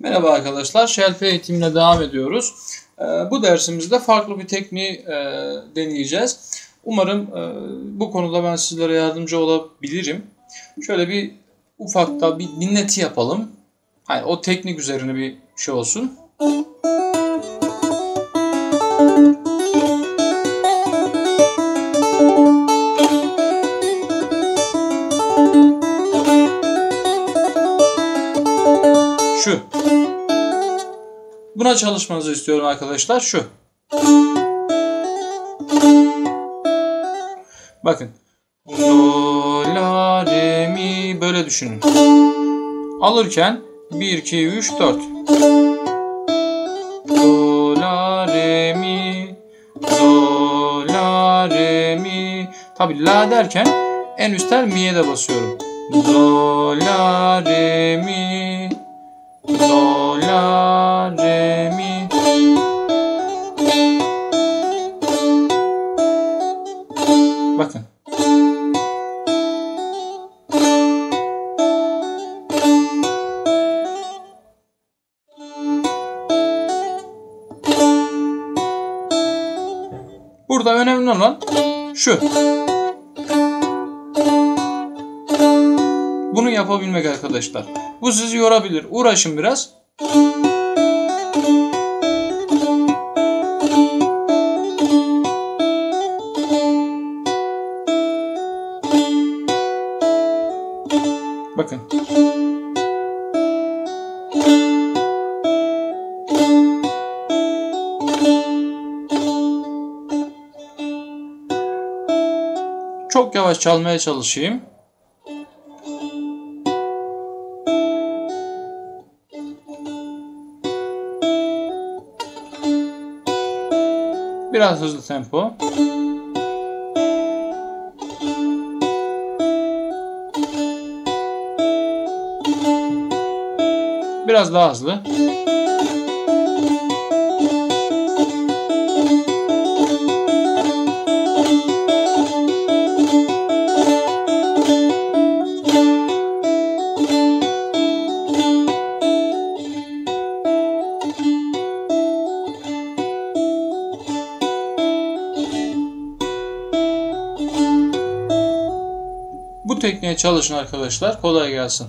Merhaba arkadaşlar, Şelfe eğitimine devam ediyoruz. Ee, bu dersimizde farklı bir tekniği e, deneyeceğiz. Umarım e, bu konuda ben sizlere yardımcı olabilirim. Şöyle bir ufakta bir dinleti yapalım. Hani o teknik üzerine bir şey olsun. Şu. Buna çalışmanızı istiyorum arkadaşlar. Şu. Bakın. Do, la, re, mi böyle düşünün. Alırken 1, 2, 3, 4. Do, la, re, mi. Do, la, re, mi. Tabi la derken en üst tel mi'ye de basıyorum. Do, la, re, mi. Bakın. Burada önemli olan şu. Bunu yapabilmek arkadaşlar. Bu sizi yorabilir. Uğraşın biraz. Bakın. Çok yavaş çalmaya çalışayım. Biraz hızlı tempo. Biraz daha hızlı. Bu tekniğe çalışın arkadaşlar. Kolay gelsin.